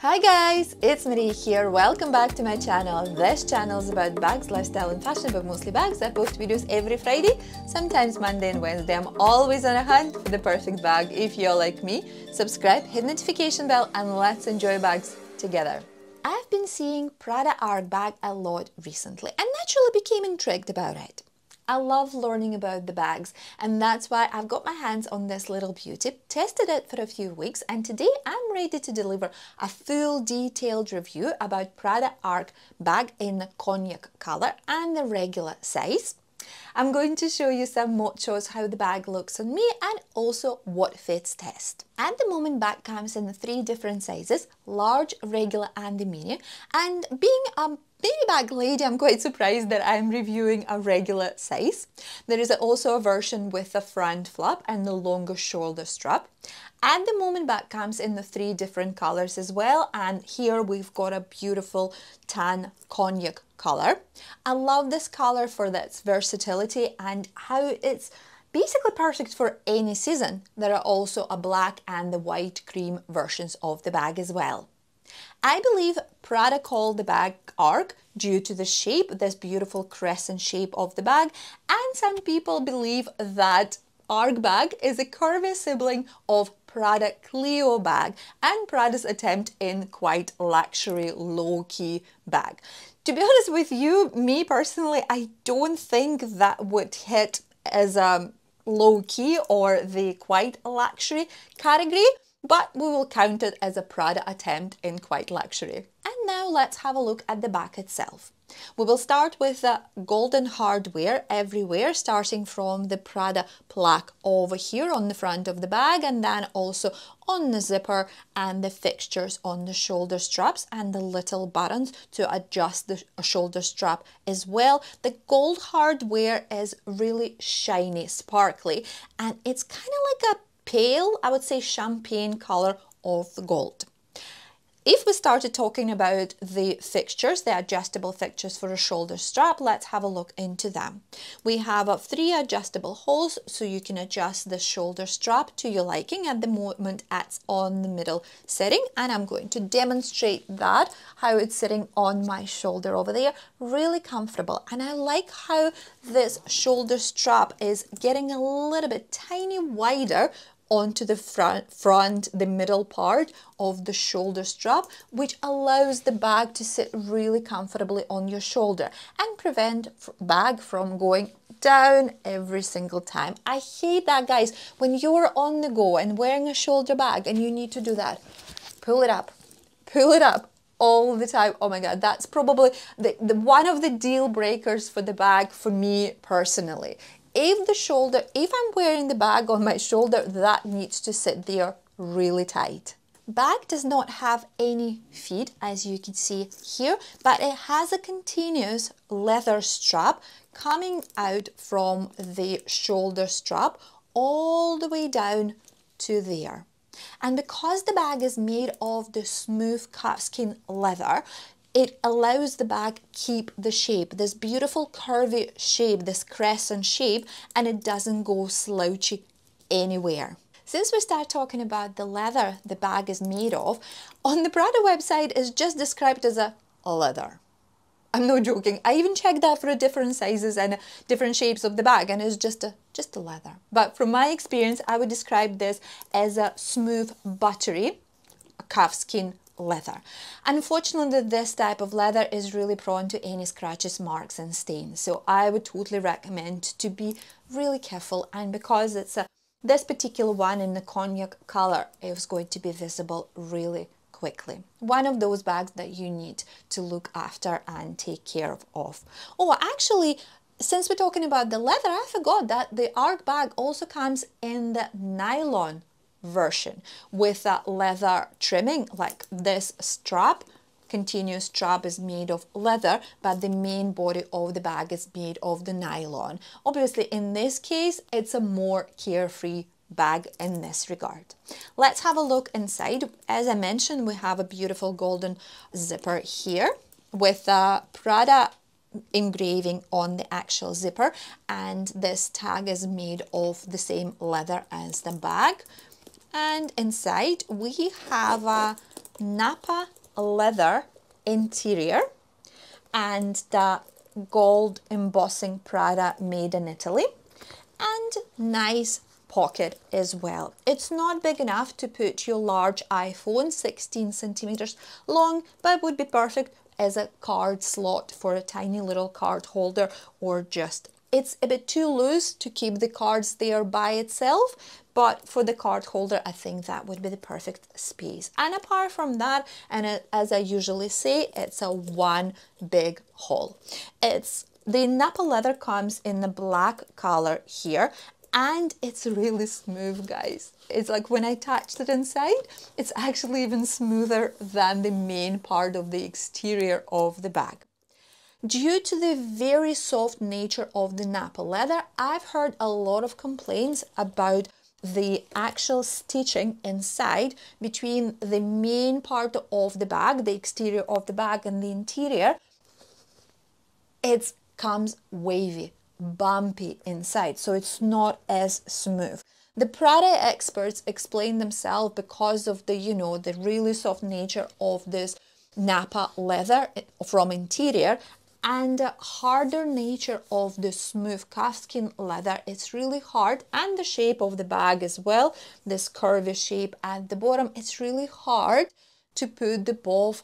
Hi guys, it's Marie here. Welcome back to my channel. This channel is about bags, lifestyle and fashion, but mostly bags. I post videos every Friday, sometimes Monday and Wednesday. I'm always on a hunt for the perfect bag. If you're like me, subscribe, hit notification bell and let's enjoy bags together. I've been seeing Prada Arque bag a lot recently and naturally became intrigued about it. I love learning about the bags and that's why I've got my hands on this little beauty, tested it for a few weeks and today I'm ready to deliver a full detailed review about Prada Arc bag in the cognac colour and the regular size. I'm going to show you some mod shows how the bag looks on me and also what fits test. At the moment bag comes in three different sizes, large, regular and the medium and being a baby bag lady I'm quite surprised that I'm reviewing a regular size. There is also a version with a front flap and the longer shoulder strap. At the moment bag comes in the three different colors as well and here we've got a beautiful tan cognac color. I love this color for its versatility and how it's basically perfect for any season. There are also a black and the white cream versions of the bag as well. I believe Prada called the bag arc due to the shape, this beautiful crescent shape of the bag, and some people believe that arc bag is a curvy sibling of Prada Cleo bag and Prada's attempt in quite luxury low-key bag. To be honest with you, me personally, I don't think that would hit as a low-key or the quite luxury category, but we will count it as a Prada attempt in quite luxury. And now let's have a look at the back itself. We will start with the golden hardware everywhere, starting from the Prada plaque over here on the front of the bag and then also on the zipper and the fixtures on the shoulder straps and the little buttons to adjust the shoulder strap as well. The gold hardware is really shiny, sparkly, and it's kind of like a pale, I would say champagne color of the gold. If we started talking about the fixtures, the adjustable fixtures for a shoulder strap, let's have a look into them. We have uh, three adjustable holes so you can adjust the shoulder strap to your liking. At the moment it's on the middle setting and I'm going to demonstrate that, how it's sitting on my shoulder over there. Really comfortable and I like how this shoulder strap is getting a little bit tiny wider onto the front, front, the middle part of the shoulder strap, which allows the bag to sit really comfortably on your shoulder and prevent bag from going down every single time. I hate that, guys, when you're on the go and wearing a shoulder bag and you need to do that. Pull it up, pull it up all the time. Oh my God, that's probably the, the one of the deal breakers for the bag for me personally if the shoulder, if I'm wearing the bag on my shoulder, that needs to sit there really tight. Bag does not have any feet as you can see here, but it has a continuous leather strap coming out from the shoulder strap all the way down to there. And because the bag is made of the smooth calfskin leather, it allows the bag keep the shape, this beautiful curvy shape, this crescent shape, and it doesn't go slouchy anywhere. Since we start talking about the leather the bag is made of, on the Prada website it's just described as a leather. I'm not joking. I even checked that for different sizes and different shapes of the bag and it's just a just a leather. But from my experience, I would describe this as a smooth buttery calfskin leather. Unfortunately, this type of leather is really prone to any scratches, marks and stains. So I would totally recommend to be really careful. And because it's a, this particular one in the cognac color is going to be visible really quickly. One of those bags that you need to look after and take care of. Oh, actually, since we're talking about the leather, I forgot that the Arque bag also comes in the nylon version. With a leather trimming like this strap continuous strap is made of leather but the main body of the bag is made of the nylon. Obviously in this case it's a more carefree bag in this regard. Let's have a look inside. As i mentioned we have a beautiful golden zipper here with a prada engraving on the actual zipper and this tag is made of the same leather as the bag and inside we have a Napa leather interior and the gold embossing Prada made in Italy and nice pocket as well. It's not big enough to put your large iPhone 16 centimeters long, but would be perfect as a card slot for a tiny little card holder or just it's a bit too loose to keep the cards there by itself, but for the card holder, I think that would be the perfect space. And apart from that, and as I usually say, it's a one big haul. It's the Napa leather comes in the black color here and it's really smooth guys it's like when I touched it inside it's actually even smoother than the main part of the exterior of the bag Due to the very soft nature of the Napa leather, I've heard a lot of complaints about the actual stitching inside between the main part of the bag, the exterior of the bag and the interior. It comes wavy, bumpy inside, so it's not as smooth. The Prada experts explain themselves because of the, you know, the really soft nature of this Napa leather from interior and harder nature of the smooth calfskin leather. It's really hard and the shape of the bag as well this curvy shape at the bottom. It's really hard to put the both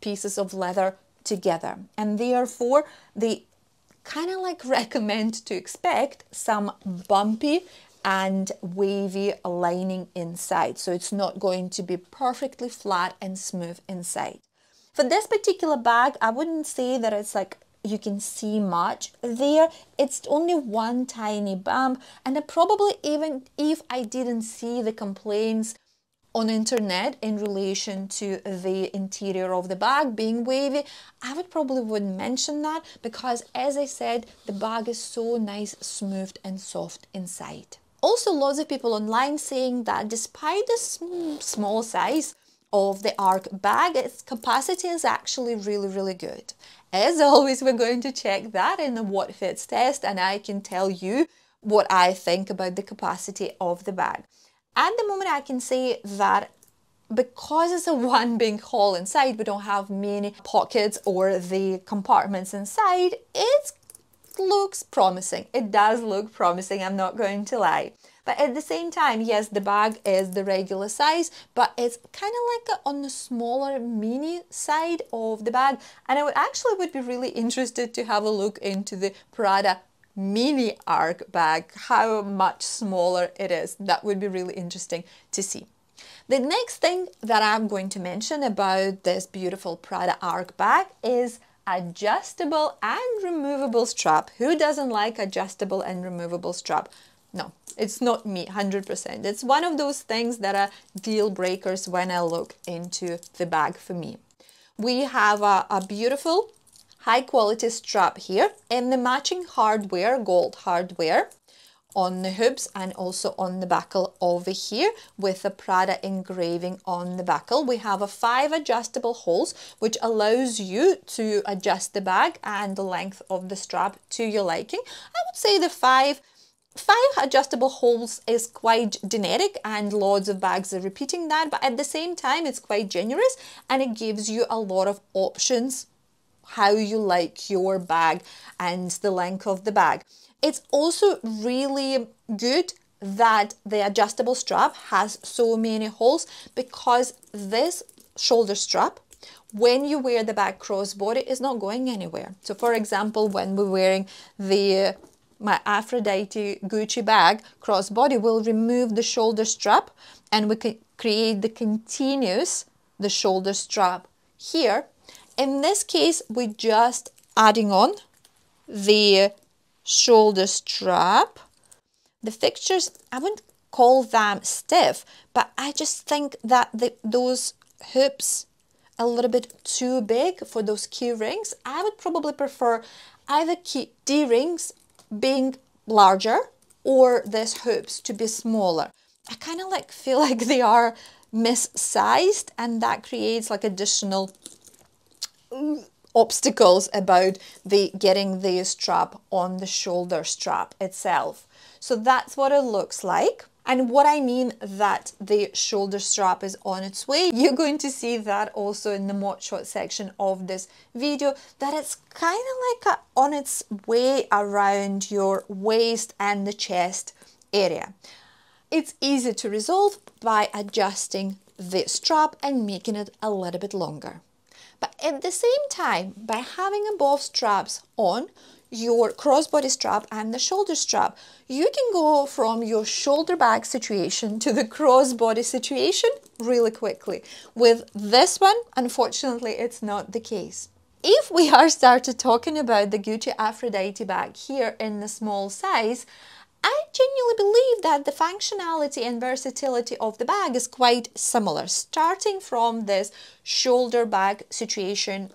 pieces of leather together. And therefore they kind of like recommend to expect some bumpy and wavy lining inside. So it's not going to be perfectly flat and smooth inside for this particular bag, I wouldn't say that it's like you can see much there. It's only one tiny bump and I probably even if I didn't see the complaints on internet in relation to the interior of the bag being wavy, I would probably wouldn't mention that because as I said, the bag is so nice, smooth and soft inside. Also, lots of people online saying that despite the small size, of the ARC bag, its capacity is actually really, really good. As always, we're going to check that in the what fits test and I can tell you what I think about the capacity of the bag. At the moment, I can say that because it's a one big hole inside, we don't have many pockets or the compartments inside, it looks promising. It does look promising, I'm not going to lie. But at the same time, yes, the bag is the regular size, but it's kind of like on the smaller mini side of the bag. And I would actually would be really interested to have a look into the Prada mini arc bag, how much smaller it is. That would be really interesting to see. The next thing that I'm going to mention about this beautiful Prada arc bag is adjustable and removable strap. Who doesn't like adjustable and removable strap? No, it's not me 100%. It's one of those things that are deal breakers when I look into the bag for me. We have a, a beautiful high quality strap here and the matching hardware, gold hardware on the hoops and also on the buckle over here with the Prada engraving on the buckle. We have a five adjustable holes which allows you to adjust the bag and the length of the strap to your liking. I would say the five Five adjustable holes is quite generic and loads of bags are repeating that, but at the same time, it's quite generous and it gives you a lot of options how you like your bag and the length of the bag. It's also really good that the adjustable strap has so many holes because this shoulder strap when you wear the bag crossbody is not going anywhere. So for example, when we're wearing the my Aphrodite Gucci bag crossbody will remove the shoulder strap and we can create the continuous the shoulder strap here. In this case, we're just adding on the shoulder strap. The fixtures, I wouldn't call them stiff, but I just think that the, those hoops a little bit too big for those key rings. I would probably prefer either key D-rings being larger or these hoops to be smaller. I kind of like feel like they are missized and that creates like additional mm, obstacles about the getting the strap on the shoulder strap itself. So that's what it looks like. And what I mean that the shoulder strap is on its way, you're going to see that also in the mod shot section of this video, that it's kind of like a, on its way around your waist and the chest area. It's easy to resolve by adjusting the strap and making it a little bit longer. But at the same time, by having both straps on, your crossbody strap and the shoulder strap, you can go from your shoulder bag situation to the crossbody situation really quickly. With this one, unfortunately, it's not the case. If we are started talking about the Gucci Aphrodite bag here in the small size, I genuinely believe that the functionality and versatility of the bag is quite similar, starting from this shoulder bag situation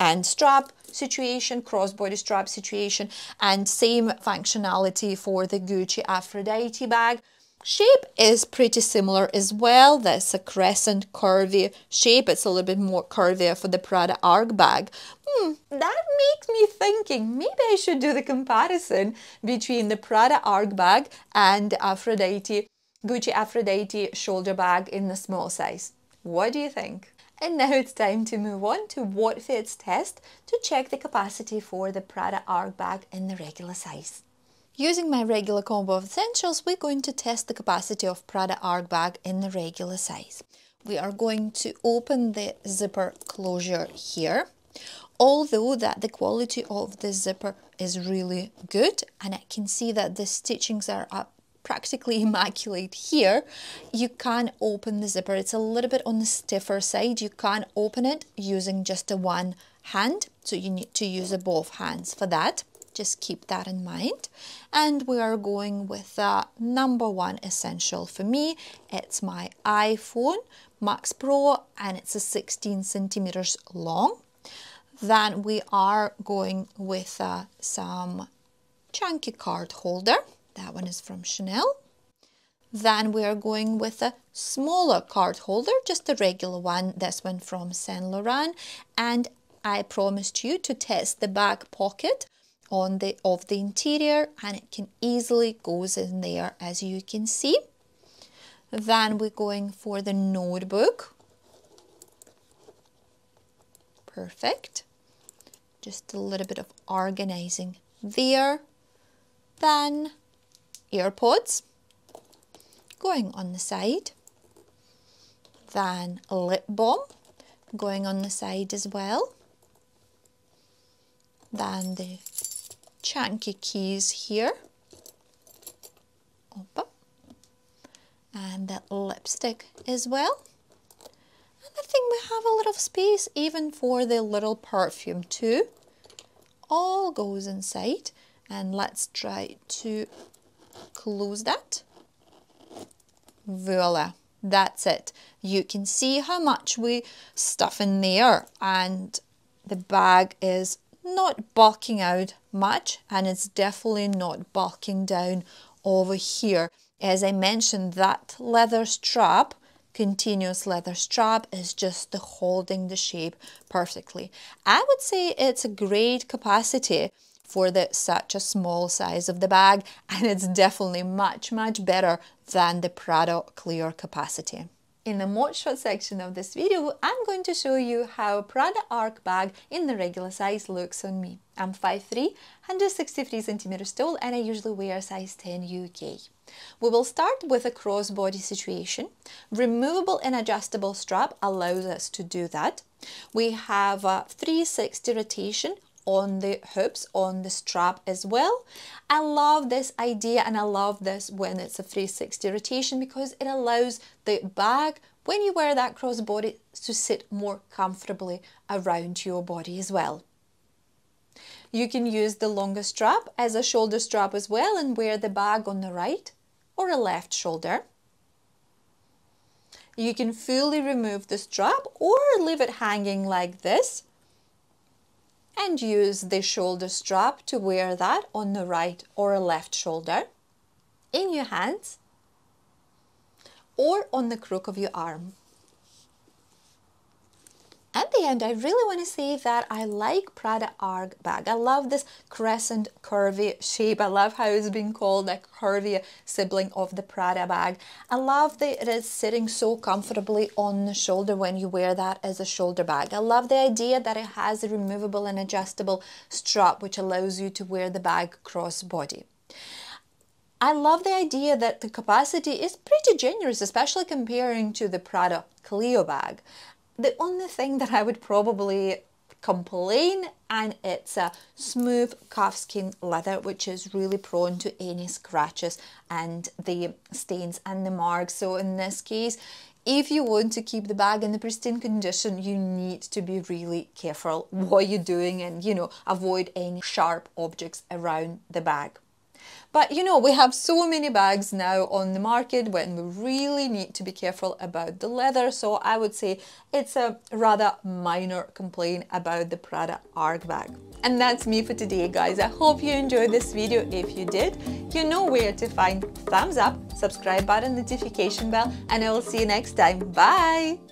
and strap situation, crossbody strap situation, and same functionality for the Gucci Aphrodite bag. Shape is pretty similar as well. That's a crescent curvy shape. It's a little bit more curvier for the Prada Arc bag. Hmm, that makes me thinking maybe I should do the comparison between the Prada Arc bag and Aphrodite, Gucci Aphrodite shoulder bag in the small size. What do you think? And now it's time to move on to what fits test to check the capacity for the Prada Arc bag in the regular size. Using my regular combo of essentials, we're going to test the capacity of Prada Arc bag in the regular size. We are going to open the zipper closure here. Although that the quality of the zipper is really good and I can see that the stitchings are up practically immaculate here, you can open the zipper. It's a little bit on the stiffer side. You can open it using just a one hand. So you need to use a both hands for that. Just keep that in mind. And we are going with uh, number one essential for me. It's my iPhone Max Pro and it's a 16 centimeters long. Then we are going with uh, some chunky card holder. That one is from Chanel. Then we are going with a smaller card holder, just a regular one, this one from Saint Laurent. And I promised you to test the back pocket on the of the interior and it can easily goes in there as you can see. Then we're going for the notebook. Perfect. Just a little bit of organizing there. Then AirPods going on the side. Then lip balm going on the side as well. Then the chunky keys here. Opa. And the lipstick as well. And I think we have a little space even for the little perfume too. All goes inside and let's try to close that. Voila, that's it. You can see how much we stuff in there and the bag is not bulking out much and it's definitely not bulking down over here. As I mentioned, that leather strap, continuous leather strap, is just holding the shape perfectly. I would say it's a great capacity for the, such a small size of the bag and it's definitely much much better than the Prada Cleo capacity. In the mod shot section of this video, I'm going to show you how Prada Arc bag in the regular size looks on me. I'm 5'3", 163 centimeters tall and I usually wear size 10 UK. We will start with a crossbody situation. Removable and adjustable strap allows us to do that. We have a 360 rotation on the hoops, on the strap as well. I love this idea and I love this when it's a 360 rotation because it allows the bag when you wear that crossbody to sit more comfortably around your body as well. You can use the longer strap as a shoulder strap as well and wear the bag on the right or a left shoulder. You can fully remove the strap or leave it hanging like this and use the shoulder strap to wear that on the right or left shoulder in your hands or on the crook of your arm. At the end, I really want to say that I like Prada Arque bag. I love this crescent curvy shape. I love how it's been called a curvy sibling of the Prada bag. I love that it is sitting so comfortably on the shoulder when you wear that as a shoulder bag. I love the idea that it has a removable and adjustable strap which allows you to wear the bag cross body. I love the idea that the capacity is pretty generous, especially comparing to the Prada Cleo bag. The only thing that I would probably complain and it's a smooth calfskin leather which is really prone to any scratches and the stains and the marks. So in this case if you want to keep the bag in the pristine condition you need to be really careful what you're doing and you know avoid any sharp objects around the bag but you know, we have so many bags now on the market when we really need to be careful about the leather. So I would say it's a rather minor complaint about the Prada Arque bag. And that's me for today, guys. I hope you enjoyed this video. If you did, you know where to find thumbs up, subscribe button, notification bell, and I will see you next time. Bye!